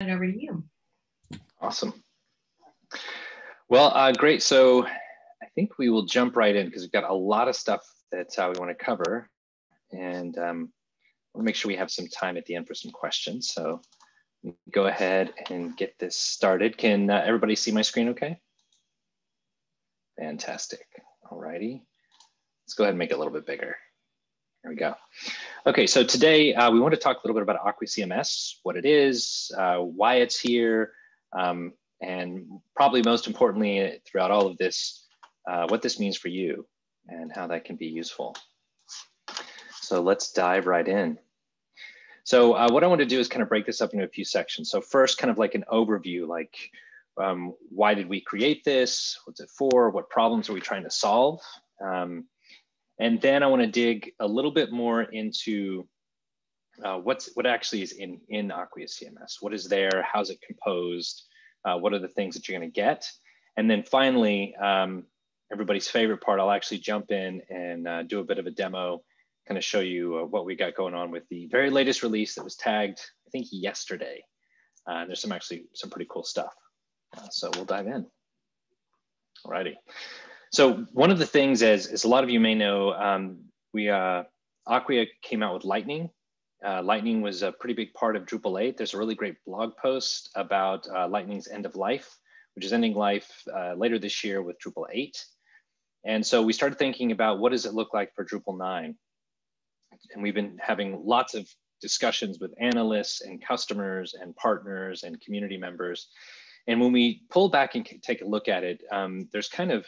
it over to you. Awesome. Well, uh, great. So I think we will jump right in because we've got a lot of stuff that uh, we want to cover. And um, we'll make sure we have some time at the end for some questions. So go ahead and get this started. Can uh, everybody see my screen okay? Fantastic. All righty. Let's go ahead and make it a little bit bigger. There we go. Okay, so today uh, we want to talk a little bit about Acquia CMS, what it is, uh, why it's here, um, and probably most importantly throughout all of this, uh, what this means for you and how that can be useful. So let's dive right in. So uh, what I want to do is kind of break this up into a few sections. So first, kind of like an overview, like um, why did we create this? What's it for? What problems are we trying to solve? Um, and then I want to dig a little bit more into uh, what's what actually is in in Acquia CMS. What is there? How's it composed? Uh, what are the things that you're going to get? And then finally, um, everybody's favorite part, I'll actually jump in and uh, do a bit of a demo, kind of show you uh, what we got going on with the very latest release that was tagged, I think yesterday. Uh, there's some actually some pretty cool stuff. Uh, so we'll dive in. Alrighty. So one of the things, as, as a lot of you may know, um, we uh, Acquia came out with Lightning. Uh, Lightning was a pretty big part of Drupal 8. There's a really great blog post about uh, Lightning's end of life, which is ending life uh, later this year with Drupal 8. And so we started thinking about what does it look like for Drupal 9? And we've been having lots of discussions with analysts and customers and partners and community members. And when we pull back and take a look at it, um, there's kind of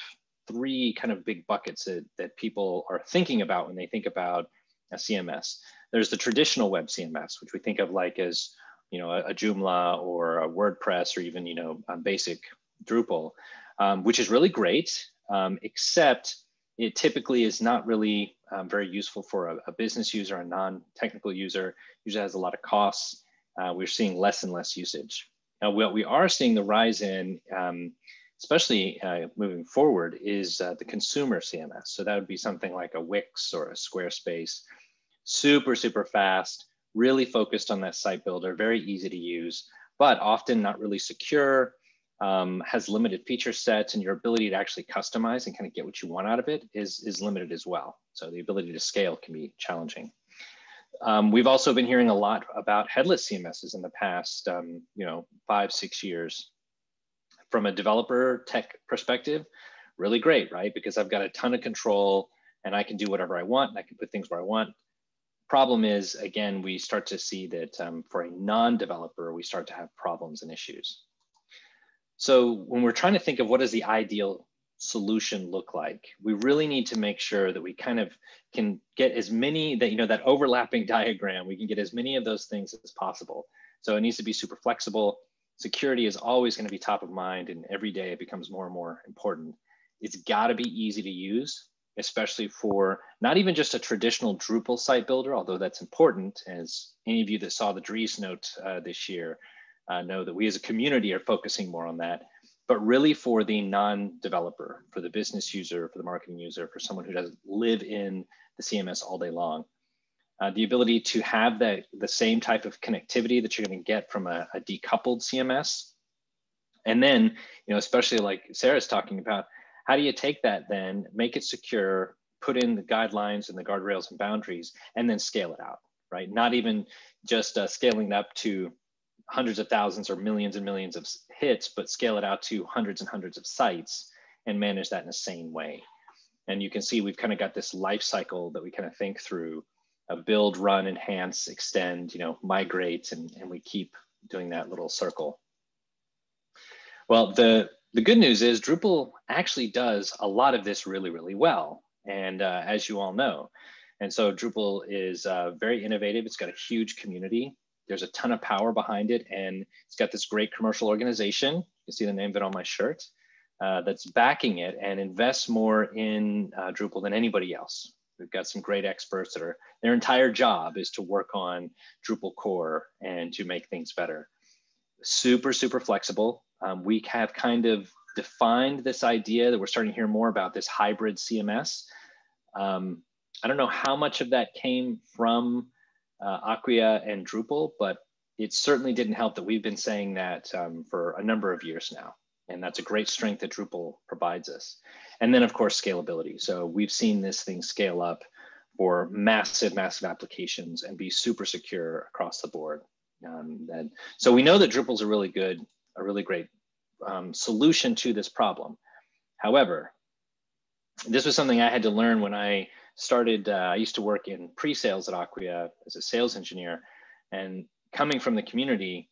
three kind of big buckets that, that people are thinking about when they think about a CMS. There's the traditional web CMS, which we think of like as, you know, a, a Joomla or a WordPress or even, you know, basic Drupal, um, which is really great, um, except it typically is not really um, very useful for a, a, business user, a non-technical user, usually has a lot of costs. Uh, we're seeing less and less usage. Now, what we are seeing the rise in um, especially uh, moving forward, is uh, the consumer CMS. So that would be something like a Wix or a Squarespace, super, super fast, really focused on that site builder, very easy to use, but often not really secure, um, has limited feature sets and your ability to actually customize and kind of get what you want out of it is, is limited as well. So the ability to scale can be challenging. Um, we've also been hearing a lot about headless CMSs in the past, um, you know, five, six years from a developer tech perspective, really great, right? Because I've got a ton of control and I can do whatever I want and I can put things where I want. Problem is, again, we start to see that um, for a non-developer, we start to have problems and issues. So when we're trying to think of what does the ideal solution look like, we really need to make sure that we kind of can get as many that, you know, that overlapping diagram, we can get as many of those things as possible. So it needs to be super flexible security is always going to be top of mind and every day it becomes more and more important. It's got to be easy to use, especially for not even just a traditional Drupal site builder, although that's important, as any of you that saw the Driesnote uh, this year uh, know that we as a community are focusing more on that, but really for the non-developer, for the business user, for the marketing user, for someone who doesn't live in the CMS all day long uh, the ability to have the, the same type of connectivity that you're going to get from a, a, decoupled CMS. And then, you know, especially like Sarah's talking about, how do you take that then, make it secure, put in the guidelines and the guardrails and boundaries, and then scale it out, right? Not even just uh, scaling up to hundreds of thousands or millions and millions of hits, but scale it out to hundreds and hundreds of sites and manage that in a sane way. And you can see we've kind of got this life cycle that we kind of think through build, run, enhance, extend, you know, migrate, and, and we keep doing that little circle. Well, the, the good news is Drupal actually does a lot of this really, really well. And uh, as you all know, and so Drupal is uh, very innovative. It's got a huge community. There's a ton of power behind it. And it's got this great commercial organization. You see the name of it on my shirt. Uh, that's backing it and invests more in uh, Drupal than anybody else. We've got some great experts that are, their entire job is to work on Drupal core and to make things better. Super, super flexible. Um, we have kind of defined this idea that we're starting to hear more about this hybrid CMS. Um, I don't know how much of that came from uh, Acquia and Drupal, but it certainly didn't help that we've been saying that um, for a number of years now. And that's a great strength that Drupal provides us. And then of course, scalability. So we've seen this thing scale up for massive, massive applications and be super secure across the board. Um, and so we know that Drupal is a really good, a really great um, solution to this problem. However, this was something I had to learn when I started. Uh, I used to work in pre-sales at Acquia as a sales engineer, and coming from the community,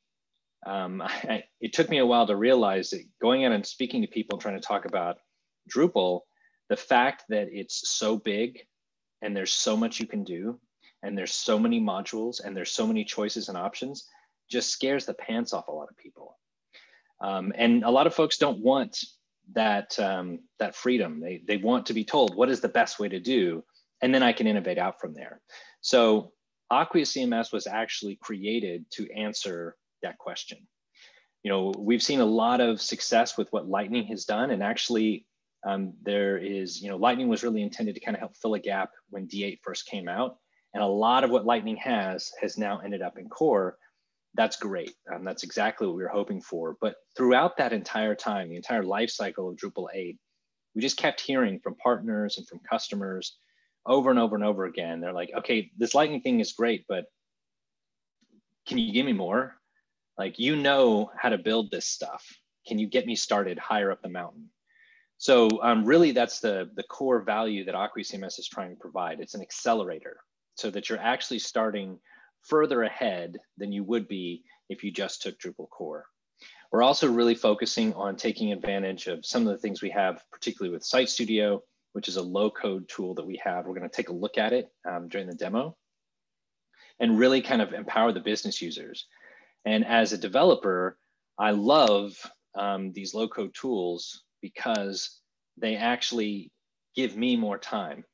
um, I, it took me a while to realize that going out and speaking to people, and trying to talk about Drupal, the fact that it's so big and there's so much you can do, and there's so many modules and there's so many choices and options, just scares the pants off a lot of people. Um, and a lot of folks don't want that um, that freedom. They they want to be told what is the best way to do, and then I can innovate out from there. So Acquia CMS was actually created to answer that question. You know, we've seen a lot of success with what Lightning has done, and actually, um, there is, you know, Lightning was really intended to kind of help fill a gap when D8 first came out, and a lot of what Lightning has has now ended up in Core. That's great. Um, that's exactly what we were hoping for. But throughout that entire time, the entire life cycle of Drupal 8, we just kept hearing from partners and from customers over and over and over again. They're like, okay, this lightning thing is great, but can you give me more? Like, you know how to build this stuff. Can you get me started higher up the mountain? So um, really that's the, the core value that Acquia CMS is trying to provide. It's an accelerator so that you're actually starting further ahead than you would be if you just took Drupal core. We're also really focusing on taking advantage of some of the things we have, particularly with Site Studio, which is a low code tool that we have. We're going to take a look at it um, during the demo and really kind of empower the business users. And as a developer, I love um, these low code tools because they actually give me more time.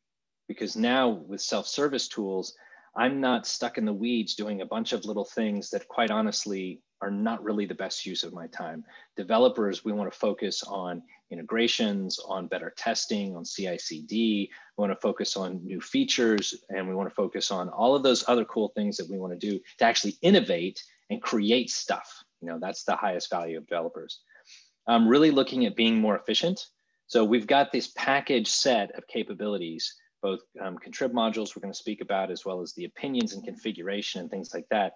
Because now with self service tools, I'm not stuck in the weeds doing a bunch of little things that, quite honestly, are not really the best use of my time. Developers, we want to focus on integrations, on better testing, on CI CD. We want to focus on new features, and we want to focus on all of those other cool things that we want to do to actually innovate and create stuff. You know, that's the highest value of developers. I'm really looking at being more efficient. So we've got this package set of capabilities, both um, contrib modules we're going to speak about, as well as the opinions and configuration and things like that.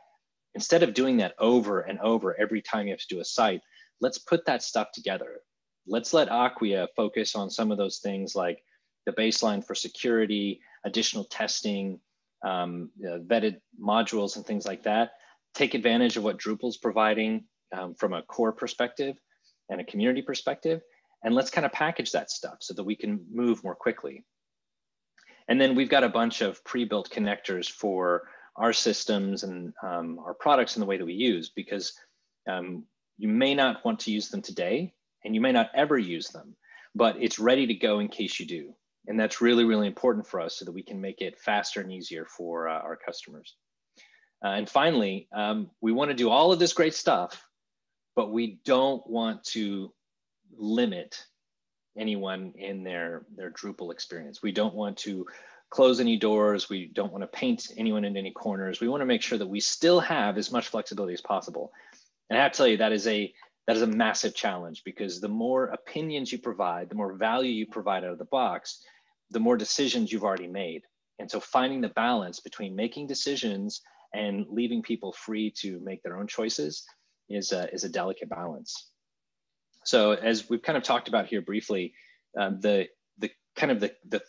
Instead of doing that over and over every time you have to do a site, let's put that stuff together let's let Acquia focus on some of those things like the baseline for security, additional testing, um, uh, vetted modules and things like that. Take advantage of what Drupal's providing um, from a core perspective and a community perspective. And let's kind of package that stuff so that we can move more quickly. And then we've got a bunch of pre-built connectors for our systems and um, our products in the way that we use because um, you may not want to use them today, and you may not ever use them, but it's ready to go in case you do. And that's really, really important for us so that we can make it faster and easier for uh, our customers. Uh, and finally, um, we want to do all of this great stuff, but we don't want to limit anyone in their, their Drupal experience. We don't want to close any doors. We don't want to paint anyone in any corners. We want to make sure that we still have as much flexibility as possible. And I have to tell you, that is a that is a massive challenge because the more opinions you provide, the more value you provide out of the box, the more decisions you've already made. And so finding the balance between making decisions and leaving people free to make their own choices is a, is a delicate balance. So as we've kind of talked about here briefly, um, the, the kind of the, the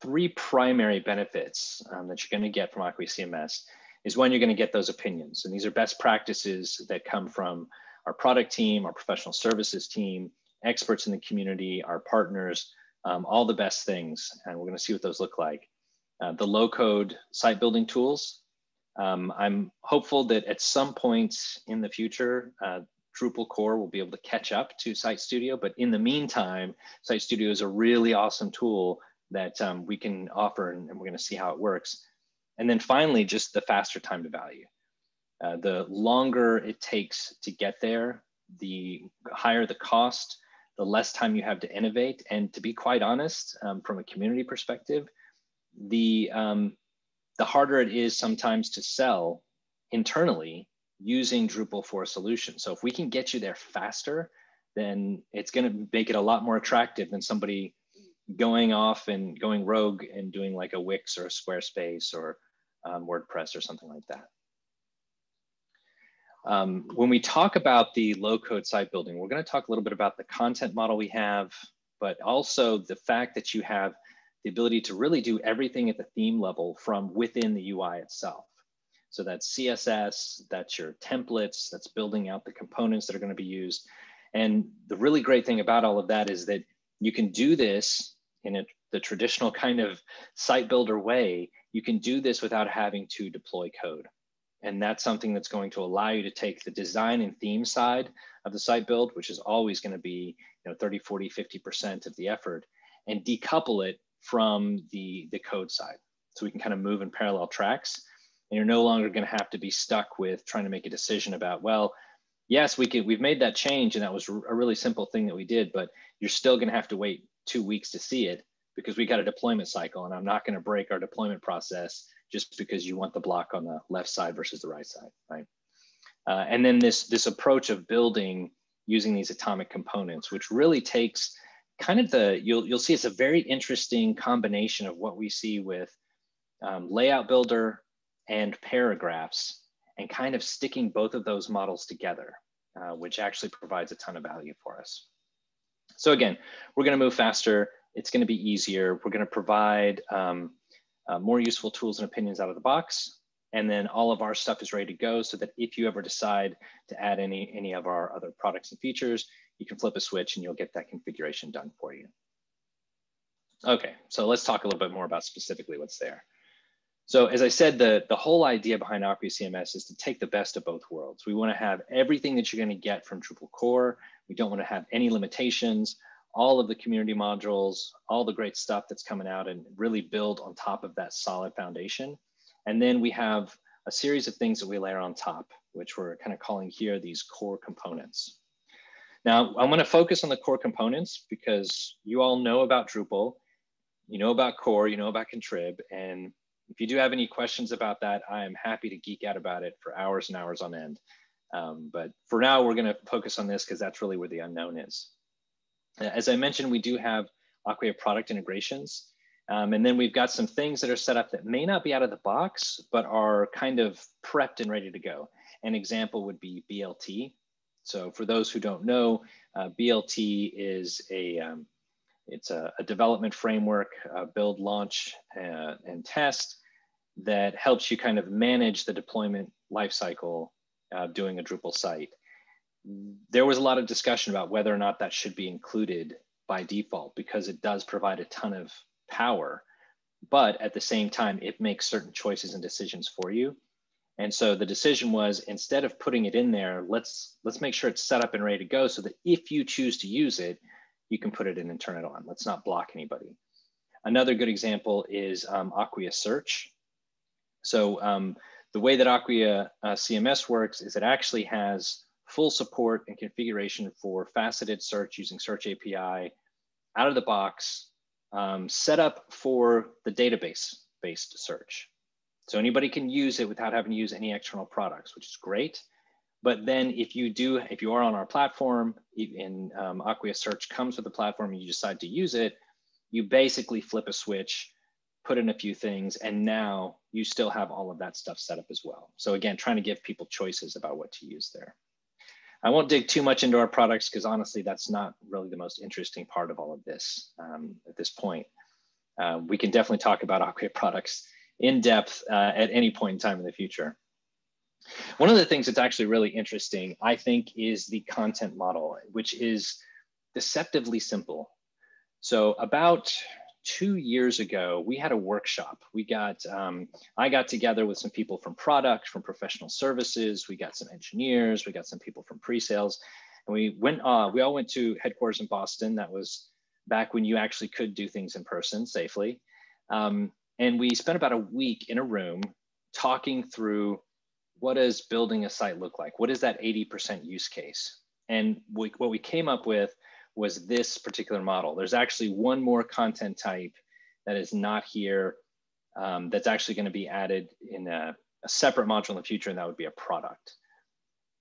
three primary benefits um, that you're going to get from Acquia CMS is when you're going to get those opinions. And these are best practices that come from our product team, our professional services team, experts in the community, our partners, um, all the best things. And we're gonna see what those look like. Uh, the low code site building tools. Um, I'm hopeful that at some point in the future, uh, Drupal core will be able to catch up to Site Studio. But in the meantime, Site Studio is a really awesome tool that um, we can offer and, and we're gonna see how it works. And then finally, just the faster time to value. Uh, the longer it takes to get there, the higher the cost, the less time you have to innovate. And to be quite honest, um, from a community perspective, the, um, the harder it is sometimes to sell internally using Drupal for a solution. So if we can get you there faster, then it's going to make it a lot more attractive than somebody going off and going rogue and doing like a Wix or a Squarespace or um, WordPress or something like that. Um, when we talk about the low code site building, we're going to talk a little bit about the content model we have, but also the fact that you have the ability to really do everything at the theme level from within the UI itself. So that's CSS, that's your templates, that's building out the components that are going to be used. And the really great thing about all of that is that you can do this in a, the traditional kind of site builder way. You can do this without having to deploy code. And that's something that's going to allow you to take the design and theme side of the site build, which is always going to be you know, 30, 40, 50% of the effort, and decouple it from the, the code side. So we can kind of move in parallel tracks. And you're no longer going to have to be stuck with trying to make a decision about, well, yes, we could, we've made that change and that was a really simple thing that we did, but you're still going to have to wait two weeks to see it because we got a deployment cycle and I'm not going to break our deployment process just because you want the block on the left side versus the right side, right? Uh, and then this, this approach of building using these atomic components, which really takes kind of the, you'll, you'll see it's a very interesting combination of what we see with um, layout builder and paragraphs and kind of sticking both of those models together, uh, which actually provides a ton of value for us. So again, we're gonna move faster. It's gonna be easier. We're gonna provide um, uh, more useful tools and opinions out of the box. And then all of our stuff is ready to go so that if you ever decide to add any, any of our other products and features, you can flip a switch and you'll get that configuration done for you. Okay, so let's talk a little bit more about specifically what's there. So as I said, the, the whole idea behind Acquia CMS is to take the best of both worlds. We wanna have everything that you're gonna get from Drupal core. We don't wanna have any limitations all of the community modules, all the great stuff that's coming out and really build on top of that solid foundation. And then we have a series of things that we layer on top, which we're kind of calling here these core components. Now, I'm going to focus on the core components because you all know about Drupal, you know about core, you know about contrib. And if you do have any questions about that, I am happy to geek out about it for hours and hours on end. Um, but for now, we're going to focus on this because that's really where the unknown is. As I mentioned, we do have Acquia product integrations. Um, and then we've got some things that are set up that may not be out of the box, but are kind of prepped and ready to go. An example would be BLT. So for those who don't know, uh, BLT is a, um, it's a, a, development framework, uh, build, launch, uh, and test that helps you kind of manage the deployment lifecycle doing a Drupal site there was a lot of discussion about whether or not that should be included by default because it does provide a ton of power. But at the same time, it makes certain choices and decisions for you. And so the decision was instead of putting it in there, let's let's make sure it's set up and ready to go so that if you choose to use it, you can put it in and turn it on. Let's not block anybody. Another good example is um, Acquia Search. So um, the way that Acquia uh, CMS works is it actually has full support and configuration for faceted search using Search API out of the box, um, set up for the database-based search. So anybody can use it without having to use any external products, which is great. But then if you do, if you are on our platform and um, Acquia Search comes with the platform and you decide to use it, you basically flip a switch, put in a few things, and now you still have all of that stuff set up as well. So again, trying to give people choices about what to use there. I won't dig too much into our products because honestly, that's not really the most interesting part of all of this um, at this point. Uh, we can definitely talk about Acquia products in depth uh, at any point in time in the future. One of the things that's actually really interesting, I think, is the content model, which is deceptively simple. So about two years ago, we had a workshop. We got, um, I got together with some people from product, from professional services. We got some engineers. We got some people from pre-sales, and we went. Uh, we all went to headquarters in Boston. That was back when you actually could do things in person safely. Um, and we spent about a week in a room talking through what does building a site look like? What is that 80% use case? And we, what we came up with was this particular model. There's actually one more content type that is not here um, that's actually going to be added in a, a, separate module in the future, and that would be a product.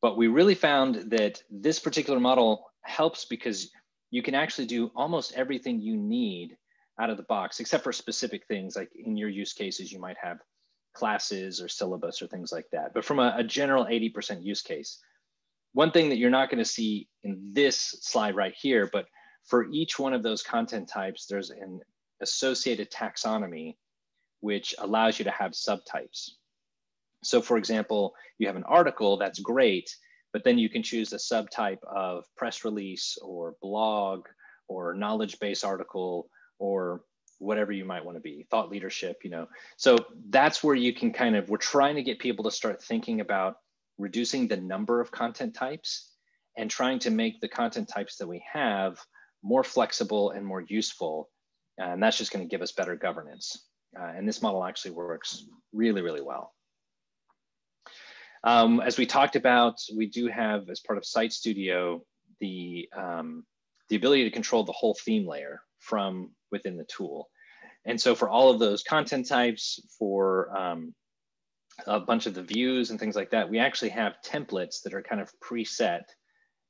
but we really found that this particular model helps because you can actually do almost everything you need out of the box, except for specific things like in your use cases, you might have classes or syllabus or things like that. But from a, a general 80% use case, one thing that you're not going to see in this slide right here, but for each one of those content types, there's an associated taxonomy, which allows you to have subtypes. So for example, you have an article, that's great, but then you can choose a subtype of press release or blog or knowledge base article or whatever you might want to be, thought leadership, you know. So that's where you can kind of, we're trying to get people to start thinking about reducing the number of content types and trying to make the content types that we have more flexible and more useful. And that's just going to give us better governance. Uh, and this model actually works really, really well. Um, as we talked about, we do have, as part of Site Studio, the, um, the ability to control the whole theme layer from within the tool. And so for all of those content types, for um, a bunch of the views and things like that, we actually have templates that are kind of preset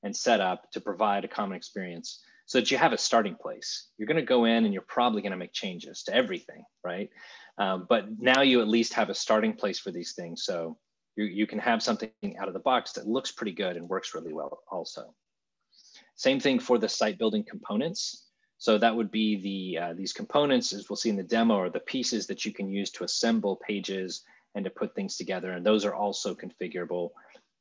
and set up to provide a common experience so that you have a starting place. You're going to go in and you're probably going to make changes to everything, right? Um, but now you at least have a starting place for these things. So you, you can have something out of the box that looks pretty good and works really well also. Same thing for the site building components. So that would be the uh, these components, as we'll see in the demo, are the pieces that you can use to assemble pages and to put things together. And those are also configurable.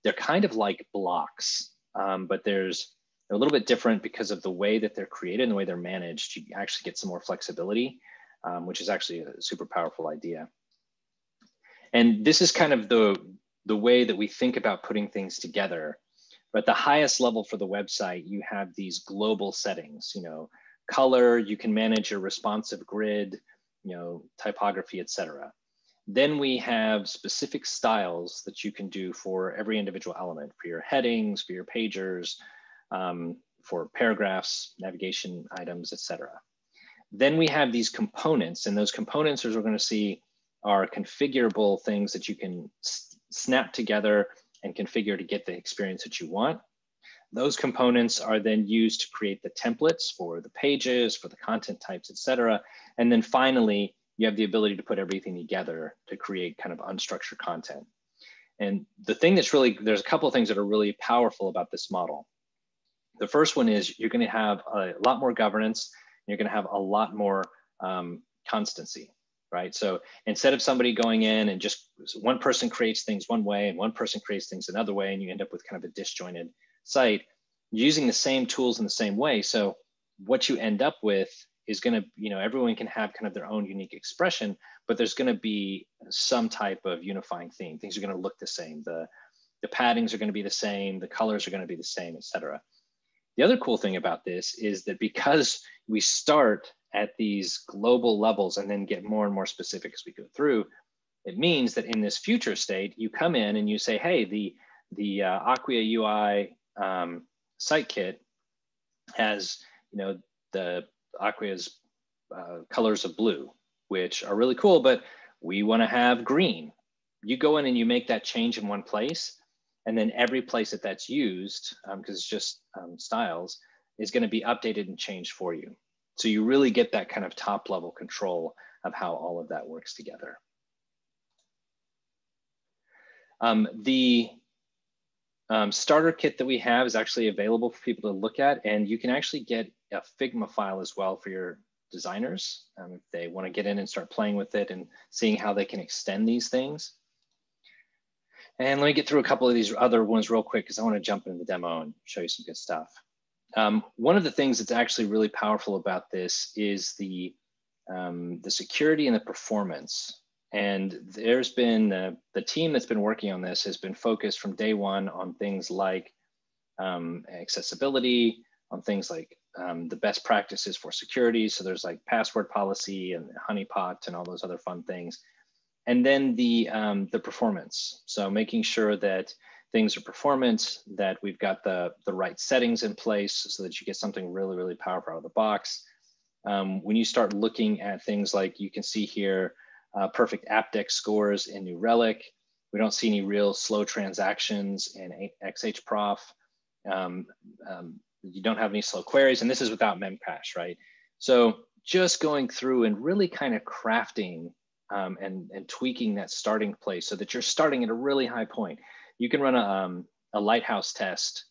They're kind of like blocks, um, but there's they're a little bit different because of the way that they're created and the way they're managed. You actually get some more flexibility, um, which is actually a super powerful idea. And this is kind of the, the way that we think about putting things together. But the highest level for the website, you have these global settings, you know, color, you can manage your responsive grid, you know, typography, etc. Then we have specific styles that you can do for every individual element, for your headings, for your pagers, um, for paragraphs, navigation items, etc. Then we have these components, and those components, as we're going to see, are configurable things that you can snap together and configure to get the experience that you want. Those components are then used to create the templates for the pages, for the content types, et cetera. And then finally, you have the ability to put everything together to create kind of unstructured content. And the thing that's really, there's a couple of things that are really powerful about this model. The first one is you're gonna have a lot more governance, you're gonna have a lot more um, constancy, right? So instead of somebody going in and just one person creates things one way and one person creates things another way, and you end up with kind of a disjointed site, using the same tools in the same way. So what you end up with is going to, you know, everyone can have kind of their own unique expression, but there's going to be some type of unifying theme. Things are going to look the same. The, the paddings are going to be the same. The colors are going to be the same, et cetera. The other cool thing about this is that because we start at these global levels and then get more and more specific as we go through, it means that in this future state, you come in and you say, hey, the, the uh, Acquia UI um, site kit has, you know, the Acquia's uh, colors of blue, which are really cool, but we want to have green. You go in and you make that change in one place, and then every place that that's used, because um, it's just um, styles, is going to be updated and changed for you. So you really get that kind of top level control of how all of that works together. Um, the um, starter kit that we have is actually available for people to look at, and you can actually get a Figma file as well for your designers um, if they want to get in and start playing with it and seeing how they can extend these things. And let me get through a couple of these other ones real quick because I want to jump into the demo and show you some good stuff. Um, one of the things that's actually really powerful about this is the, um, the security and the performance. And there's been uh, the team that's been working on this has been focused from day one on things like um, accessibility, on things like um, the best practices for security. So there's like password policy and honeypot and all those other fun things. And then the, um, the performance. So making sure that things are performant, that we've got the, the right settings in place so that you get something really, really powerful out of the box. Um, when you start looking at things like you can see here, uh, perfect Apdex scores in New Relic, We don't see any real slow transactions in XHProf. Um, um, you don't have any slow queries, and this is without Memcache, right? So just going through and really kind of crafting um, and, and tweaking that starting place so that you're starting at a really high point. You can run a, um, a lighthouse test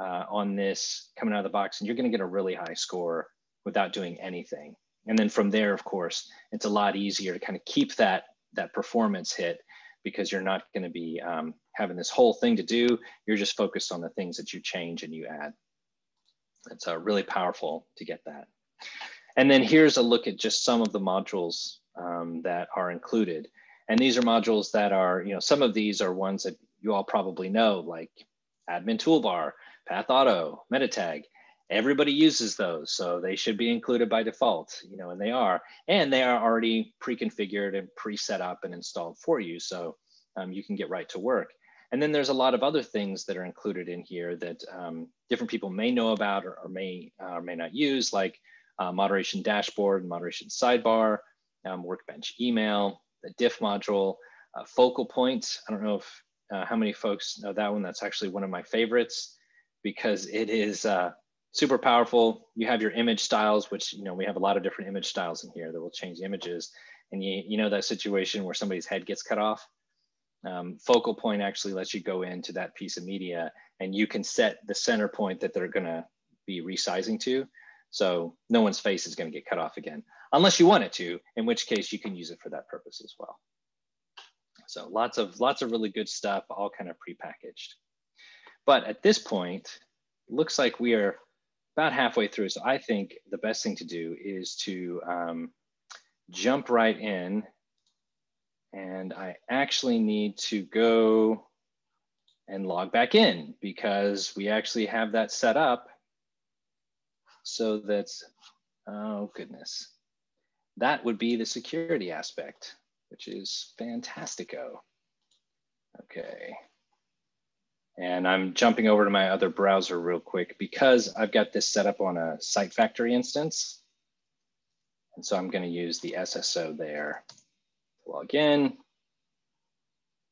uh, on this coming out of the box, and you're going to get a really high score without doing anything. And then from there, of course, it's a lot easier to kind of keep that that performance hit because you're not going to be um, having this whole thing to do. You're just focused on the things that you change and you add. It's uh, really powerful to get that. And then here's a look at just some of the modules um, that are included. And these are modules that are, you know, some of these are ones that you all probably know, like admin toolbar, path auto, meta tag. Everybody uses those, so they should be included by default, you know, and they are. And they are already pre-configured and pre-set up and installed for you, so um, you can get right to work. And then there's a lot of other things that are included in here that um, different people may know about or, or may uh, or may not use, like uh, moderation dashboard, moderation sidebar, um, workbench email, the diff module, uh, focal points. I don't know if uh, how many folks know that one. That's actually one of my favorites because it is uh, super powerful. You have your image styles, which, you know, we have a lot of different image styles in here that will change the images. And you, you know that situation where somebody's head gets cut off? Um, focal point actually lets you go into that piece of media and you can set the center point that they're gonna be resizing to. So no one's face is gonna get cut off again, unless you want it to, in which case you can use it for that purpose as well. So lots of, lots of really good stuff, all kind of prepackaged. But at this point, looks like we are about halfway through. So I think the best thing to do is to um, jump right in. And I actually need to go and log back in because we actually have that set up so that's, oh goodness. That would be the security aspect, which is fantastico. Okay. And I'm jumping over to my other browser real quick because I've got this set up on a Site Factory instance. And so I'm going to use the SSO there. Log in.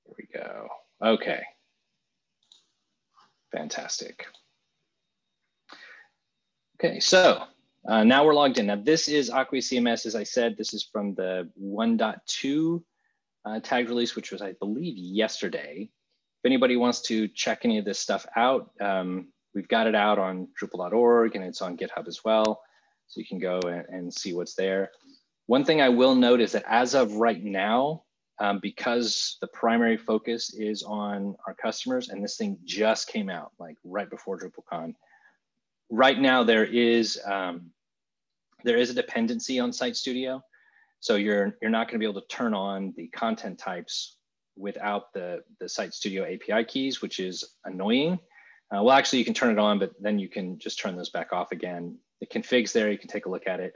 Here we go. Okay. Fantastic. Okay, so uh, now we're logged in. Now this is Acquia CMS, as I said, this is from the 1.2 uh, tag release, which was, I believe, yesterday. If anybody wants to check any of this stuff out, um, we've got it out on Drupal.org and it's on GitHub as well. So you can go and, and, see what's there. One thing I will note is that as of right now, um, because the primary focus is on our customers and this thing just came out like right before DrupalCon, right now there is um, there is a dependency on Site Studio. So you're, you're not gonna be able to turn on the content types without the, the Site Studio API keys, which is annoying. Uh, well, actually you can turn it on, but then you can just turn those back off again. The config's there, you can take a look at it.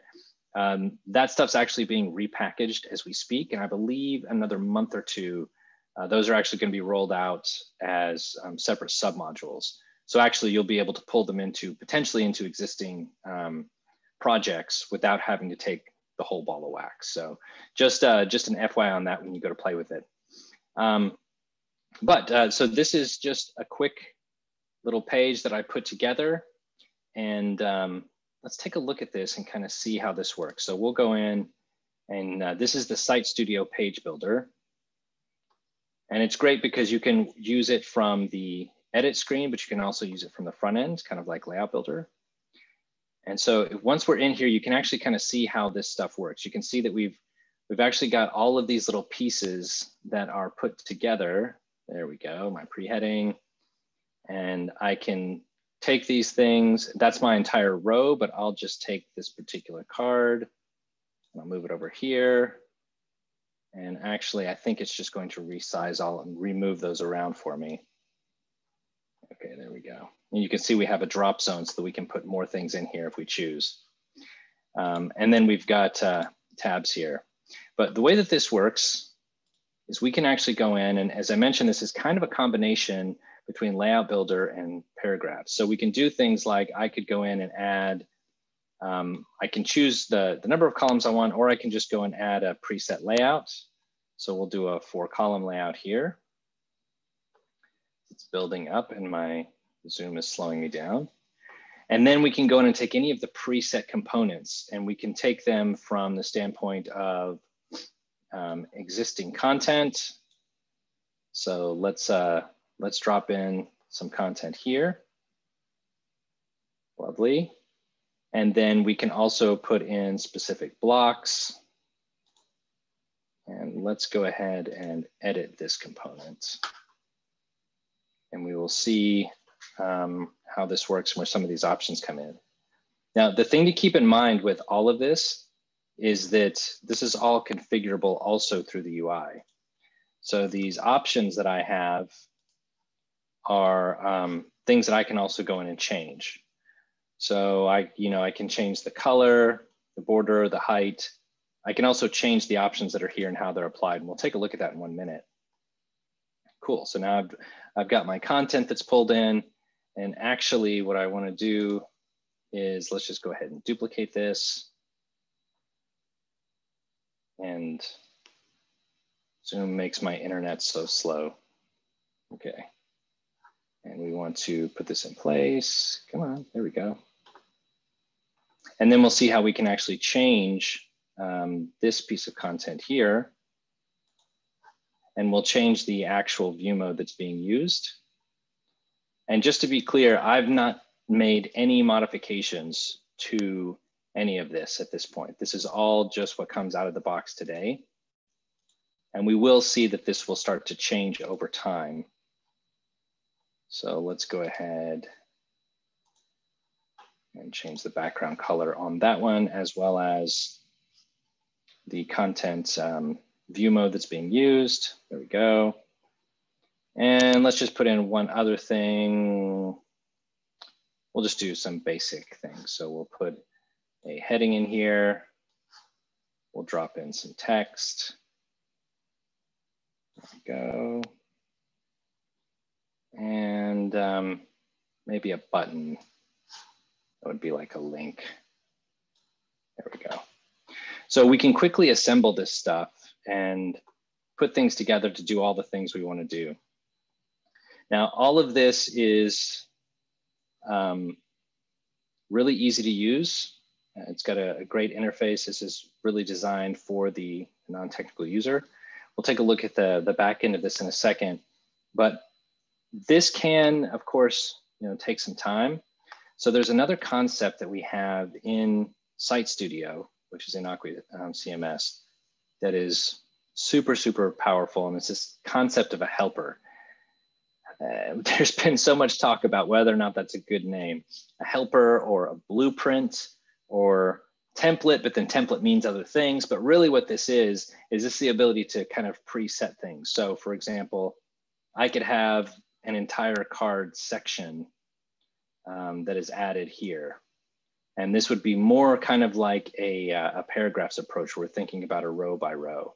Um, that stuff's actually being repackaged as we speak. And I believe another month or two, uh, those are actually gonna be rolled out as um, separate submodules. So actually you'll be able to pull them into potentially into existing um, projects without having to take the whole ball of wax. So just, uh, just an FYI on that when you go to play with it. Um, but uh, so this is just a quick little page that I put together. And um, let's take a look at this and kind of see how this works. So we'll go in and uh, this is the Site Studio page builder. And it's great because you can use it from the edit screen, but you can also use it from the front end, kind of like layout builder. And so once we're in here, you can actually kind of see how this stuff works. You can see that we've we've actually got all of these little pieces that are put together. There we go, my pre-heading. And I can take these things, that's my entire row, but I'll just take this particular card and I'll move it over here. And actually, I think it's just going to resize all and remove those around for me. Okay, there we go. And you can see we have a drop zone so that we can put more things in here if we choose. Um, and then we've got uh, tabs here. But the way that this works is we can actually go in, and as I mentioned, this is kind of a combination between Layout Builder and Paragraphs. So we can do things like I could go in and add, um, I can choose the, the number of columns I want, or I can just go and add a preset layout. So we'll do a four column layout here. It's building up and my Zoom is slowing me down. And then we can go in and take any of the preset components and we can take them from the standpoint of um, existing content. So let's, uh, let's drop in some content here. Lovely. And then we can also put in specific blocks. And let's go ahead and edit this component. And we will see um, how this works and where some of these options come in. Now, the thing to keep in mind with all of this is that this is all configurable also through the UI. So these options that I have are um, things that I can also go in and change. So I, you know, I can change the color, the border, the height. I can also change the options that are here and how they're applied. And we'll take a look at that in one minute. Cool, so now I've, I've got my content that's pulled in. And actually what I wanna do is let's just go ahead and duplicate this. And Zoom makes my internet so slow. Okay. And we want to put this in place. Come on, there we go. And then we'll see how we can actually change um, this piece of content here. And we'll change the actual view mode that's being used. And just to be clear, I've not made any modifications to any of this at this point. This is all just what comes out of the box today. And we will see that this will start to change over time. So let's go ahead and change the background color on that one, as well as the content um, view mode that's being used. There we go. And let's just put in one other thing. We'll just do some basic things. So we'll put a heading in here. We'll drop in some text. There we go. And um, maybe a button. That would be like a link. There we go. So we can quickly assemble this stuff and put things together to do all the things we want to do. Now, all of this is um, really easy to use. Uh, it's got a, a, great interface. This is really designed for the non-technical user. We'll take a look at the, the back end of this in a second, but this can, of course, you know, take some time. So there's another concept that we have in Site Studio, which is in um, CMS, that is super, super powerful. And it's this concept of a helper. Uh, there's been so much talk about whether or not that's a good name, a helper or a blueprint or template, but then template means other things. But really what this is, is this the ability to kind of preset things. So for example, I could have an entire card section um, that is added here. And this would be more kind of like a, uh, a paragraphs approach. We're thinking about a row by row.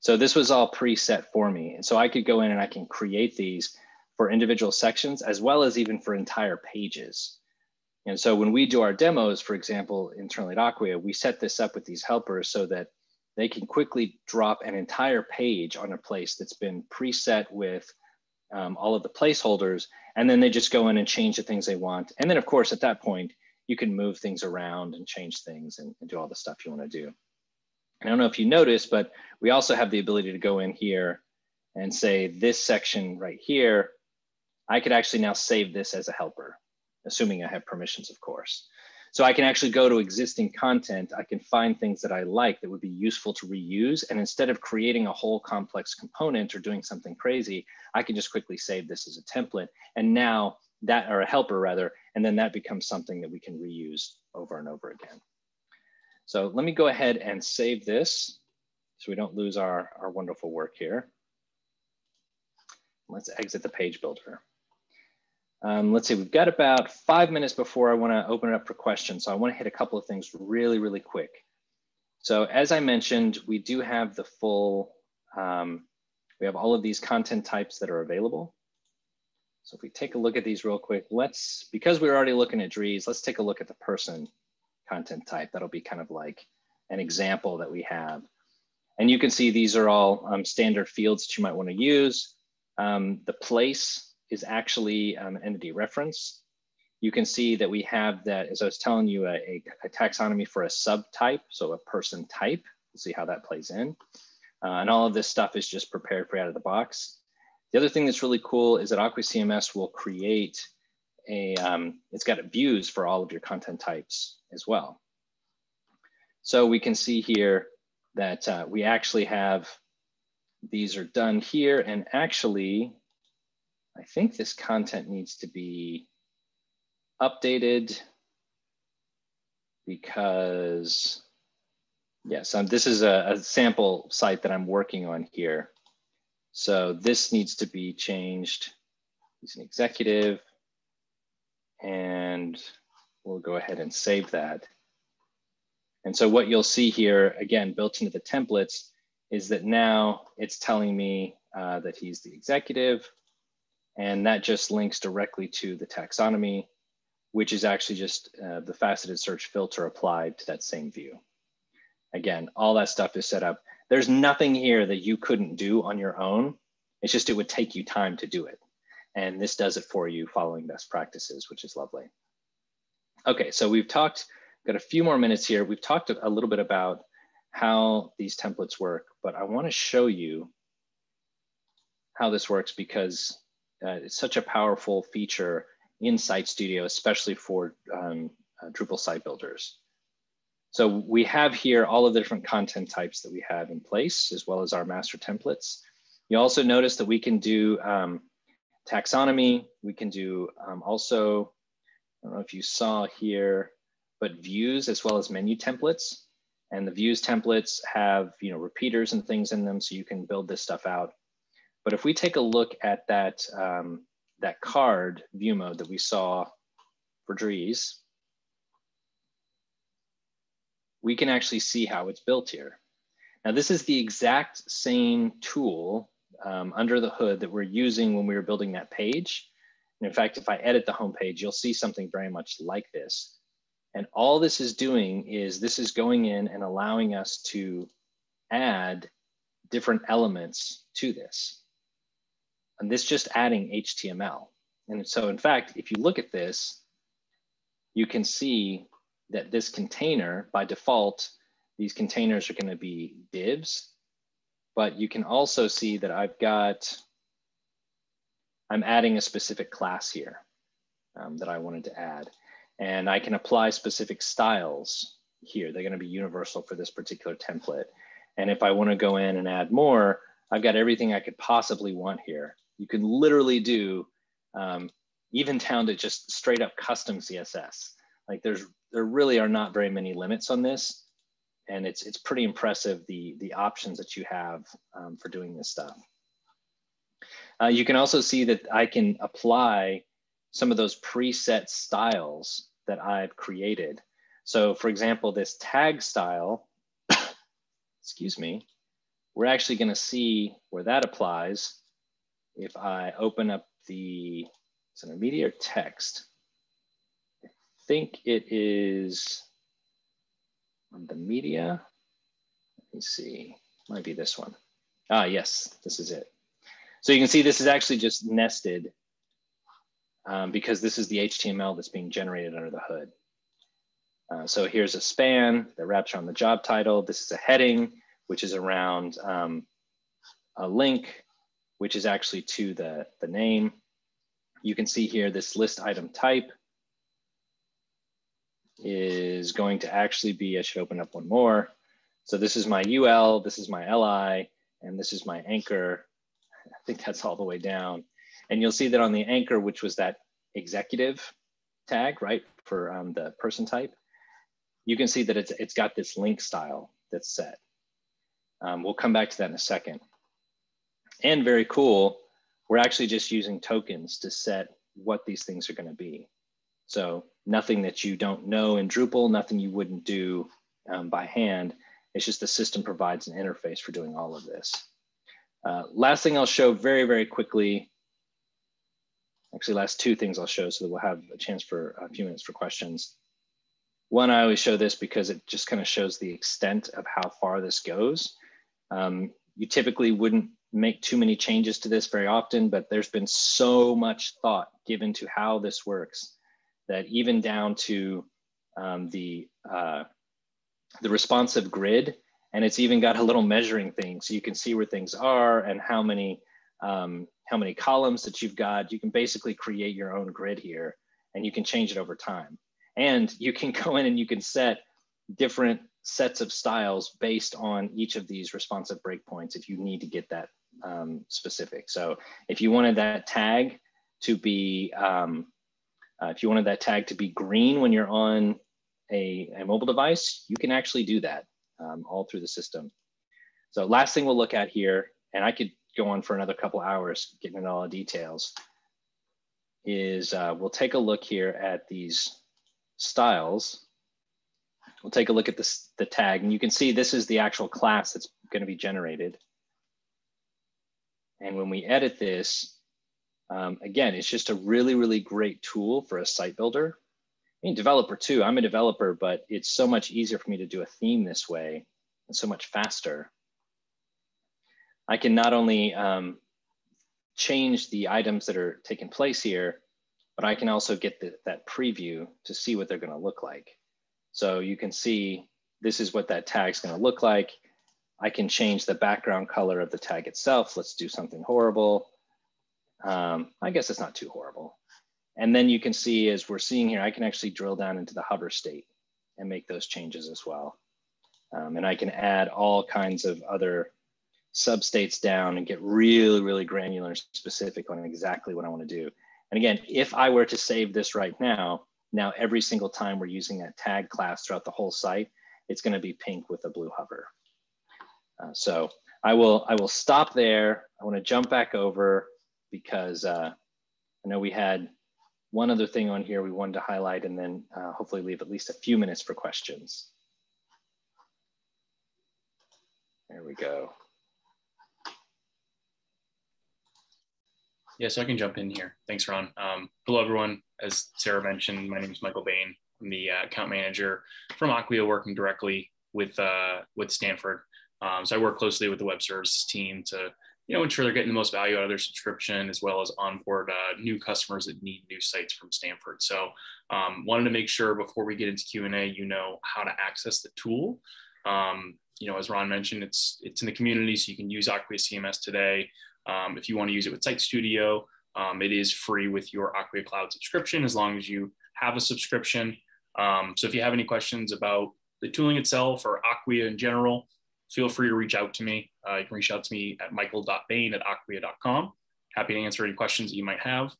So this was all preset for me. And so I could go in and I can create these for individual sections as well as even for entire pages. And so when we do our demos, for example, internally at Acquia, we set this up with these helpers so that they can quickly drop an entire page on a place that's been preset with um, all of the placeholders, and then they just go in and change the things they want. And then of course, at that point, you can move things around and change things and, and do all the stuff you wanna do. I don't know if you noticed, but we also have the ability to go in here and say this section right here, I could actually now save this as a helper, assuming I have permissions, of course. So I can actually go to existing content. I can find things that I like that would be useful to reuse. And instead of creating a whole complex component or doing something crazy, I can just quickly save this as a template. And now that, or a helper rather, and then that becomes something that we can reuse over and over again. So let me go ahead and save this so we don't lose our, our wonderful work here. Let's exit the page builder. Um, let's see, we've got about five minutes before I wanna open it up for questions. So I wanna hit a couple of things really, really quick. So as I mentioned, we do have the full, um, we have all of these content types that are available. So if we take a look at these real quick, let's, because we're already looking at Dries, let's take a look at the person content type. That'll be kind of like an example that we have. And you can see these are all um, standard fields that you might wanna use. Um, the place is actually um, an entity reference. You can see that we have that, as I was telling you, a, a, taxonomy for a subtype, so a person type. We'll see how that plays in. Uh, and all of this stuff is just prepared for out of the box. The other thing that's really cool is that Acquia CMS will create a, um, it's got views for all of your content types as well. So we can see here that uh, we actually have, these are done here and actually, I think this content needs to be updated because, yes, um, this is a, a sample site that I'm working on here. So this needs to be changed. He's an executive and we'll go ahead and save that. And so what you'll see here, again, built into the templates, is that now it's telling me uh, that he's the executive, and that just links directly to the taxonomy, which is actually just uh, the faceted search filter applied to that same view. Again, all that stuff is set up. There's nothing here that you couldn't do on your own. It's just it would take you time to do it. And this does it for you following best practices, which is lovely. Okay, so we've talked got a few more minutes here. We've talked a little bit about how these templates work, but I wanna show you how this works because uh, it's such a powerful feature in Site Studio, especially for um, uh, Drupal site builders. So we have here all of the different content types that we have in place, as well as our master templates. You also notice that we can do um, taxonomy. We can do um, also, I don't know if you saw here, but views as well as menu templates. And the views templates have you know repeaters and things in them, so you can build this stuff out. But if we take a look at that, um, that card view mode that we saw for Dries, we can actually see how it's built here. Now this is the exact same tool um, under the hood that we're using when we were building that page. And in fact, if I edit the home page, you'll see something very much like this. And all this is doing is this is going in and allowing us to add different elements to this. And this just adding HTML. And so in fact, if you look at this, you can see that this container by default, these containers are gonna be divs, but you can also see that I've got, I'm adding a specific class here um, that I wanted to add. And I can apply specific styles here. They're gonna be universal for this particular template. And if I wanna go in and add more, I've got everything I could possibly want here. You can literally do um, even down to just straight up custom CSS. Like there's, there really are not very many limits on this. And it's, it's pretty impressive the, the options that you have um, for doing this stuff. Uh, you can also see that I can apply some of those preset styles that I've created. So for example, this tag style, excuse me, we're actually gonna see where that applies if I open up the, a media text? I think it is on the media. Let me see, might be this one. Ah, yes, this is it. So you can see this is actually just nested um, because this is the HTML that's being generated under the hood. Uh, so here's a span that wraps around the job title. This is a heading, which is around um, a link, which is actually to the, the name. You can see here this list item type is going to actually be, I should open up one more. So this is my UL, this is my LI, and this is my anchor. I think that's all the way down. And you'll see that on the anchor, which was that executive tag, right, for um, the person type, you can see that it's, it's got this link style that's set. Um, we'll come back to that in a second. And very cool, we're actually just using tokens to set what these things are gonna be. So nothing that you don't know in Drupal, nothing you wouldn't do um, by hand. It's just the system provides an interface for doing all of this. Uh, last thing I'll show very, very quickly actually last two things I'll show so that we'll have a chance for a few minutes for questions. One, I always show this because it just kind of shows the extent of how far this goes. Um, you typically wouldn't make too many changes to this very often, but there's been so much thought given to how this works that even down to um, the uh, the responsive grid, and it's even got a little measuring thing, so you can see where things are and how many um, how many columns that you've got. You can basically create your own grid here, and you can change it over time. And you can go in and you can set different sets of styles based on each of these responsive breakpoints if you need to get that um, specific. So if you wanted that tag to be, um, uh, if you wanted that tag to be green when you're on a, a mobile device, you can actually do that um, all through the system. So last thing we'll look at here, and I could go on for another couple hours getting into all the details, is uh, we'll take a look here at these styles. We'll take a look at this, the tag, and you can see this is the actual class that's going to be generated. And when we edit this, um, again, it's just a really, really great tool for a site builder. I mean, developer too. I'm a developer, but it's so much easier for me to do a theme this way and so much faster. I can not only um, change the items that are taking place here, but I can also get the, that preview to see what they're gonna look like. So you can see this is what that tag's gonna look like. I can change the background color of the tag itself. Let's do something horrible. Um, I guess it's not too horrible. And then you can see, as we're seeing here, I can actually drill down into the hover state and make those changes as well. Um, and I can add all kinds of other substates down and get really, really granular and specific on exactly what I want to do. And again, if I were to save this right now, now every single time we're using that tag class throughout the whole site, it's going to be pink with a blue hover. Uh, so I will, I will stop there. I want to jump back over because uh, I know we had one other thing on here we wanted to highlight and then uh, hopefully leave at least a few minutes for questions. There we go. Yeah, so I can jump in here. Thanks, Ron. Um, hello, everyone. As Sarah mentioned, my name is Michael Bain. I'm the uh, account manager from Acquia, working directly with uh, with Stanford. Um, so I work closely with the web services team to you know ensure they're getting the most value out of their subscription, as well as onboard uh, new customers that need new sites from Stanford. So um, wanted to make sure before we get into Q and A, you know how to access the tool. Um, you know, as Ron mentioned, it's it's in the community, so you can use Acquia CMS today. Um, if you want to use it with Site Studio, um, it is free with your Acquia Cloud subscription as long as you have a subscription. Um, so if you have any questions about the tooling itself or Acquia in general, feel free to reach out to me. Uh, you can reach out to me at michael.bain at acquia.com. Happy to answer any questions that you might have.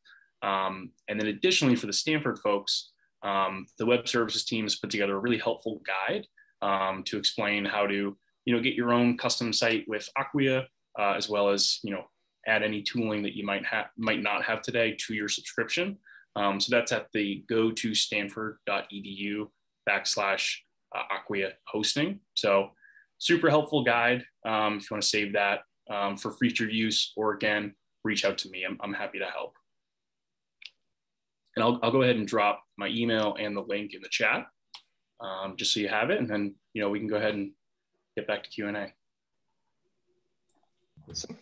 Um, and then additionally for the Stanford folks, um, the web services team has put together a really helpful guide um, to explain how to you know, get your own custom site with Acquia, uh, as well as you know add any tooling that you might have might not have today to your subscription. Um, so that's at the go to stanford.edu backslash uh, Acquia hosting. So super helpful guide um, if you want to save that um, for future use or again, reach out to me. I'm, I'm happy to help. And I'll, I'll go ahead and drop my email and the link in the chat um, just so you have it. And then, you know, we can go ahead and get back to Q&A. Awesome.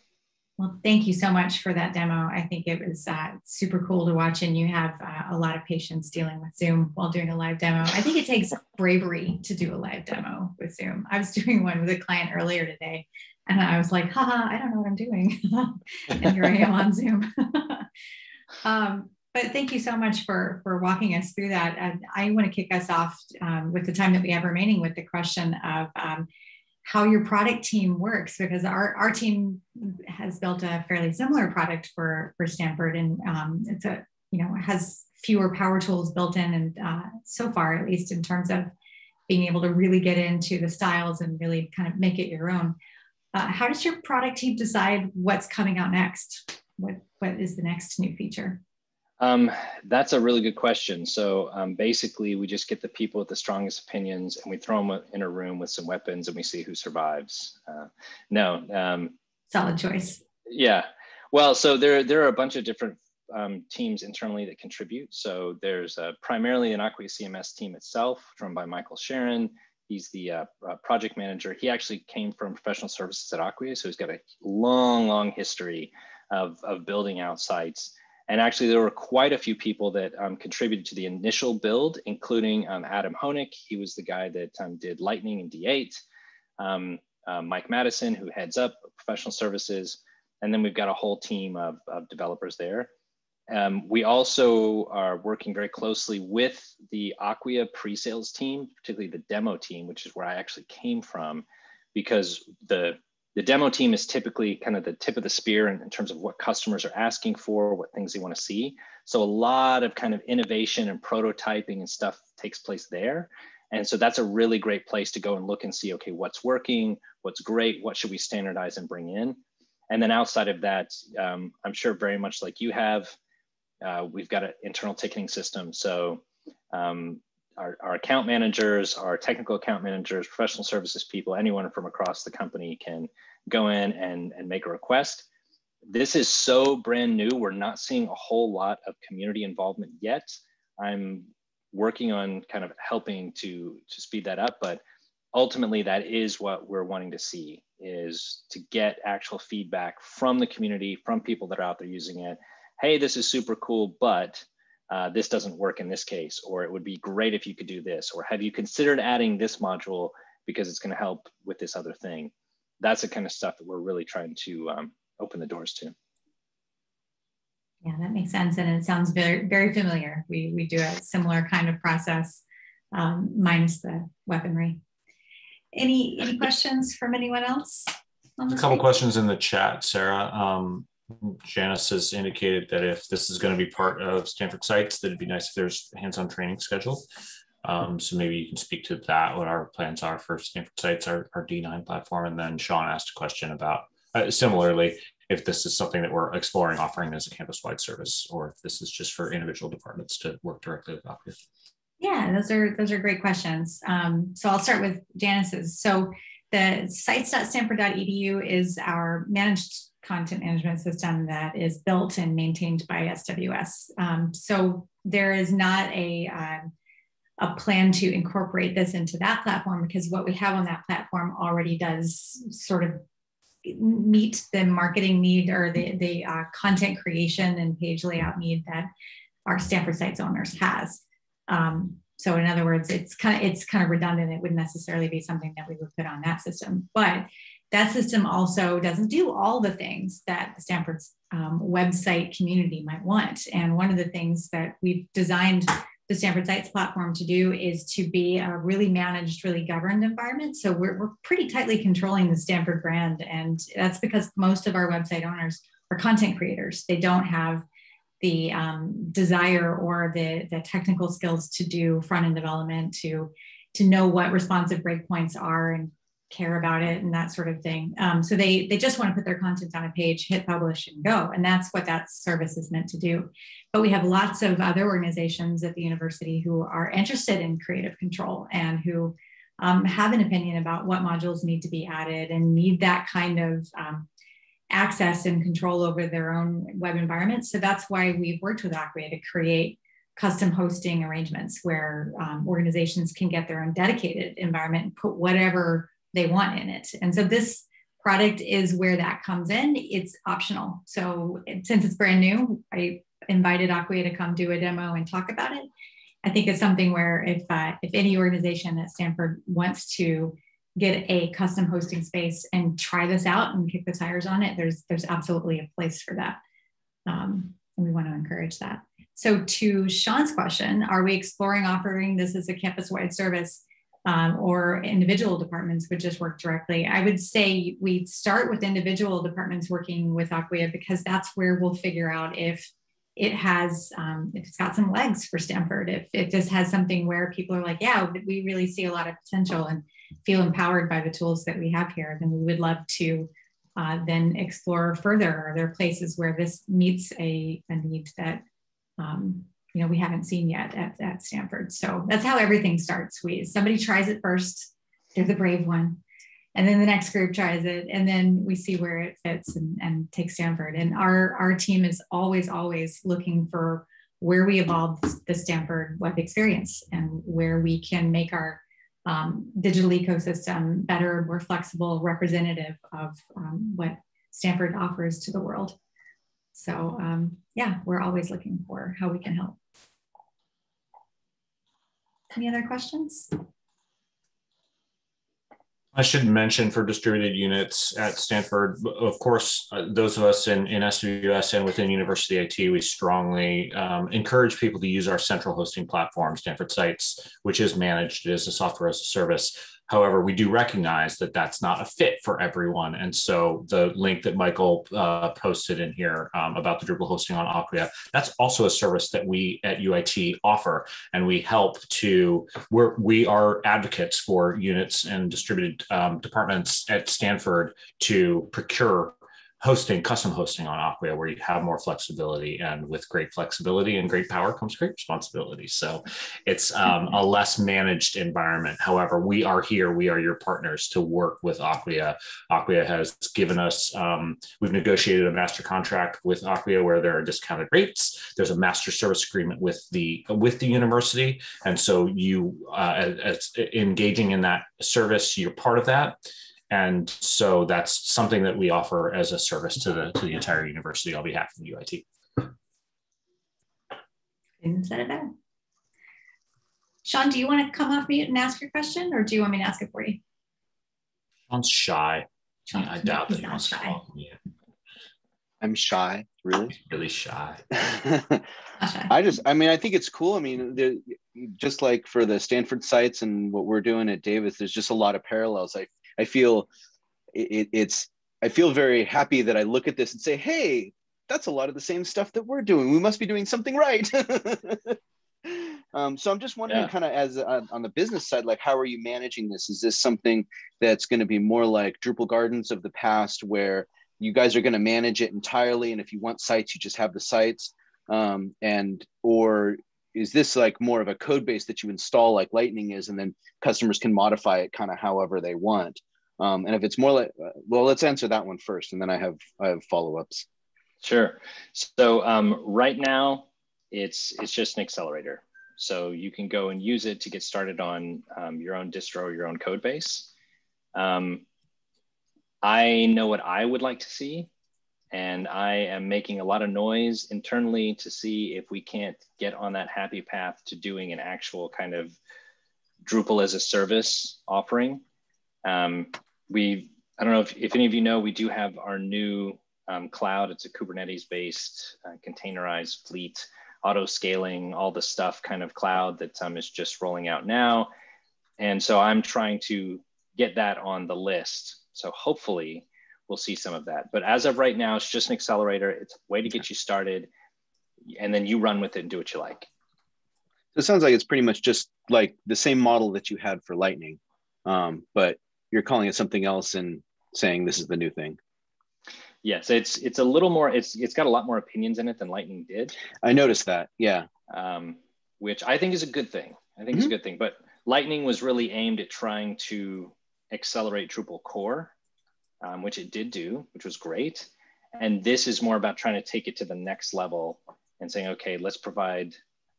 Well, thank you so much for that demo. I think it was uh, super cool to watch, and you have uh, a lot of patience dealing with Zoom while doing a live demo. I think it takes bravery to do a live demo with Zoom. I was doing one with a client earlier today, and I was like, haha, I don't know what I'm doing. and here I am on Zoom. um, but thank you so much for, for walking us through that. And I want to kick us off um, with the time that we have remaining with the question of um, how your product team works because our, our team has built a fairly similar product for, for Stanford and um, it's a, you know, has fewer power tools built in and uh, so far, at least in terms of being able to really get into the styles and really kind of make it your own. Uh, how does your product team decide what's coming out next? What, what is the next new feature? Um, that's a really good question. So um, basically, we just get the people with the strongest opinions and we throw them in a room with some weapons and we see who survives. Uh, no. Um, Solid choice. Yeah. Well, so there, there are a bunch of different um, teams internally that contribute. So there's uh, primarily an Acquia CMS team itself, run by Michael Sharon. He's the uh, uh, project manager. He actually came from professional services at Acquia, so he's got a long, long history of, of building out sites. And actually, there were quite a few people that um, contributed to the initial build, including um, Adam Honick. He was the guy that um, did Lightning and D8. Um, uh, Mike Madison, who heads up professional services. And then we've got a whole team of, of developers there. Um, we also are working very closely with the Acquia pre-sales team, particularly the demo team, which is where I actually came from, because the the demo team is typically kind of the tip of the spear in, in terms of what customers are asking for, what things they want to see. So a lot of kind of innovation and prototyping and stuff takes place there. And so that's a really great place to go and look and see, okay, what's working, what's great, what should we standardize and bring in? And then outside of that, um, I'm sure very much like you have, uh, we've got an internal ticketing system. So um, our, our, account managers, our technical account managers, professional services people, anyone from across the company can go in and, and make a request. This is so brand new. We're not seeing a whole lot of community involvement yet. I'm working on kind of helping to, to speed that up, but ultimately that is what we're wanting to see is to get actual feedback from the community, from people that are out there using it, hey, this is super cool, but uh, this doesn't work in this case, or it would be great if you could do this, or have you considered adding this module because it's going to help with this other thing? That's the kind of stuff that we're really trying to um, open the doors to. Yeah, that makes sense, and it sounds very very familiar. We we do a similar kind of process, um, minus the weaponry. Any any questions from anyone else? a couple questions in the chat, Sarah. Um, Janice has indicated that if this is going to be part of Stanford sites, that it'd be nice if there's hands-on training scheduled. Um, so maybe you can speak to that, what our plans are for Stanford sites, our, our D9 platform. And then Sean asked a question about, uh, similarly, if this is something that we're exploring offering as a campus-wide service, or if this is just for individual departments to work directly with. Yeah, those are those are great questions. Um, so I'll start with Janice's. So the sites.stanford.edu is our managed content management system that is built and maintained by SWS. Um, so there is not a, uh, a plan to incorporate this into that platform because what we have on that platform already does sort of meet the marketing need or the, the uh, content creation and page layout need that our Stanford Sites owners has. Um, so in other words, it's kind of it's kind of redundant. It wouldn't necessarily be something that we would put on that system, but that system also doesn't do all the things that the Stanford's um, website community might want. And one of the things that we've designed the Stanford Sites platform to do is to be a really managed, really governed environment. So we're, we're pretty tightly controlling the Stanford brand. And that's because most of our website owners are content creators. They don't have the um, desire or the, the technical skills to do front end development, to, to know what responsive breakpoints are and care about it and that sort of thing. Um, so they they just want to put their content on a page, hit publish, and go, and that's what that service is meant to do. But we have lots of other organizations at the university who are interested in creative control and who um, have an opinion about what modules need to be added and need that kind of um, access and control over their own web environment. So that's why we've worked with Acquia to create custom hosting arrangements where um, organizations can get their own dedicated environment and put whatever they want in it. And so this product is where that comes in. It's optional. So since it's brand new, I invited Acquia to come do a demo and talk about it. I think it's something where if uh, if any organization at Stanford wants to get a custom hosting space and try this out and kick the tires on it, there's there's absolutely a place for that. Um, and we want to encourage that. So to Sean's question, are we exploring offering this as a campus-wide service? Um, or individual departments would just work directly. I would say we start with individual departments working with Acquia because that's where we'll figure out if it has um, if it's got some legs for Stanford, if if this has something where people are like, yeah, we really see a lot of potential and feel empowered by the tools that we have here, then we would love to uh, then explore further. Are there places where this meets a, a need that um, you know we haven't seen yet at, at Stanford. So that's how everything starts. We somebody tries it first, they're the brave one, and then the next group tries it, and then we see where it fits and, and take Stanford. And our our team is always always looking for where we evolve the Stanford web experience and where we can make our um, digital ecosystem better, more flexible, representative of um, what Stanford offers to the world. So um, yeah, we're always looking for how we can help. Any other questions? I should mention for distributed units at Stanford, of course, uh, those of us in, in SWS and within University IT, we strongly um, encourage people to use our central hosting platform, Stanford Sites, which is managed as a software as a service. However, we do recognize that that's not a fit for everyone. And so the link that Michael uh, posted in here um, about the Drupal hosting on Acquia, that's also a service that we at UIT offer. And we help to, we're, we are advocates for units and distributed um, departments at Stanford to procure hosting, custom hosting on Acquia, where you have more flexibility. And with great flexibility and great power comes great responsibility. So it's um, a less managed environment. However, we are here, we are your partners to work with Acquia. Acquia has given us, um, we've negotiated a master contract with Acquia where there are discounted rates. There's a master service agreement with the with the university. And so you, uh, as, as engaging in that service, you're part of that and so that's something that we offer as a service to the to the entire university on behalf of the UIT. Didn't set it down. Sean, do you want to come off mute and ask your question, or do you want me to ask it for you? Sean's shy. Sean, I doubt that he wants shy. to call me. I'm shy, really. Really shy. I just, I mean, I think it's cool. I mean, the, just like for the Stanford sites and what we're doing at Davis, there's just a lot of parallels. I I feel it, it's I feel very happy that I look at this and say, hey, that's a lot of the same stuff that we're doing. We must be doing something right. um, so I'm just wondering, yeah. kind of as uh, on the business side, like how are you managing this? Is this something that's going to be more like Drupal Gardens of the past, where you guys are going to manage it entirely, and if you want sites, you just have the sites, um, and or is this like more of a code base that you install like lightning is and then customers can modify it kind of however they want. Um, and if it's more like uh, well let's answer that one first and then i have i have follow-ups. Sure. So um, right now it's it's just an accelerator. So you can go and use it to get started on um, your own distro your own code base. Um, i know what i would like to see and I am making a lot of noise internally to see if we can't get on that happy path to doing an actual kind of Drupal as a service offering. Um, we, I don't know if, if any of you know, we do have our new um, cloud. It's a Kubernetes based uh, containerized fleet, auto scaling, all the stuff kind of cloud that um, is just rolling out now. And so I'm trying to get that on the list. So hopefully we'll see some of that. But as of right now, it's just an accelerator. It's a way to get you started, and then you run with it and do what you like. So it sounds like it's pretty much just like the same model that you had for Lightning, um, but you're calling it something else and saying this is the new thing. Yes, it's it's a little more. It's it's got a lot more opinions in it than Lightning did. I noticed that. Yeah. Um, which I think is a good thing. I think mm-hmm. it's a good thing. But Lightning was really aimed at trying to accelerate Drupal core um, which it did do, which was great. And this is more about trying to take it to the next level and saying, okay, let's provide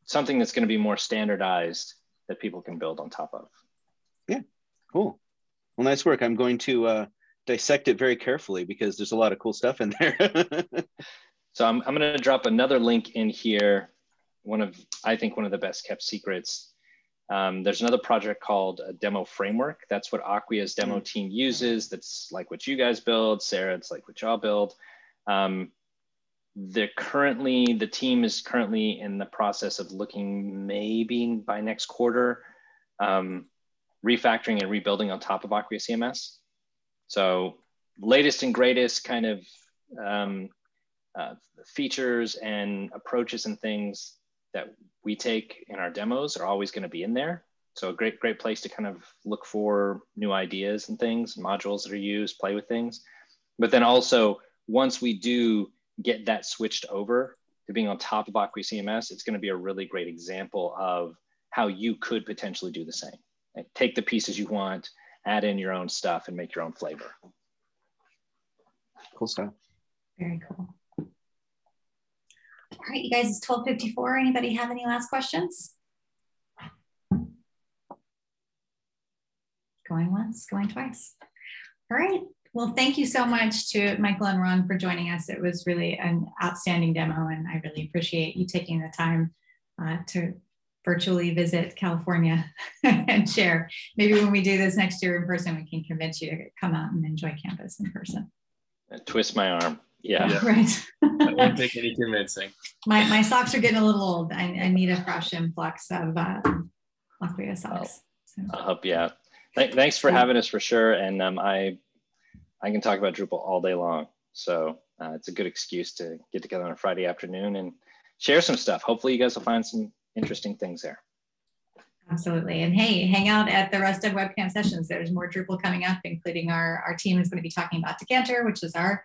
something that's going to be more standardized that people can build on top of. Yeah, cool. Well, nice work. I'm going to uh, dissect it very carefully because there's a lot of cool stuff in there. so I'm, I'm going to drop another link in here. One of, I think, one of the best kept secrets um, there's another project called a demo framework. That's what Acquia's demo mm. team uses. That's like what you guys build. Sarah, it's like what y'all build. Um, the currently, the team is currently in the process of looking maybe by next quarter, um, refactoring and rebuilding on top of Acquia CMS. So latest and greatest kind of um, uh, features and approaches and things that we take in our demos are always going to be in there. So a great, great place to kind of look for new ideas and things, modules that are used, play with things. But then also, once we do get that switched over to being on top of Acquia CMS, it's going to be a really great example of how you could potentially do the same. Like take the pieces you want, add in your own stuff, and make your own flavor. Cool stuff. Very cool. All right, you guys, it's 1254. Anybody have any last questions? Going once, going twice. All right. Well, thank you so much to Michael and Ron for joining us. It was really an outstanding demo, and I really appreciate you taking the time uh, to virtually visit California and share. Maybe when we do this next year in person, we can convince you to come out and enjoy campus in person. Twist my arm. Yeah. yeah. Right. that won't take any convincing. My, my socks are getting a little old. I, I need a fresh influx of uh, Acquia socks. So. I'll help you out. Th thanks for having us for sure. And um, I, I can talk about Drupal all day long. So uh, it's a good excuse to get together on a Friday afternoon and share some stuff. Hopefully you guys will find some interesting things there. Absolutely. And hey, hang out at the rest of WebCamp sessions. There's more Drupal coming up, including our, our team is going to be talking about Decanter, which is our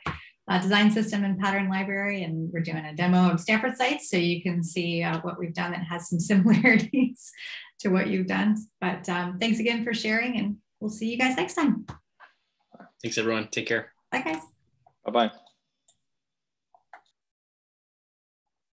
uh, design system and pattern library. And we're doing a demo of Stanford sites so you can see uh, what we've done that has some similarities to what you've done. But um, thanks again for sharing and we'll see you guys next time. Thanks everyone. Take care. Bye guys. Bye-bye.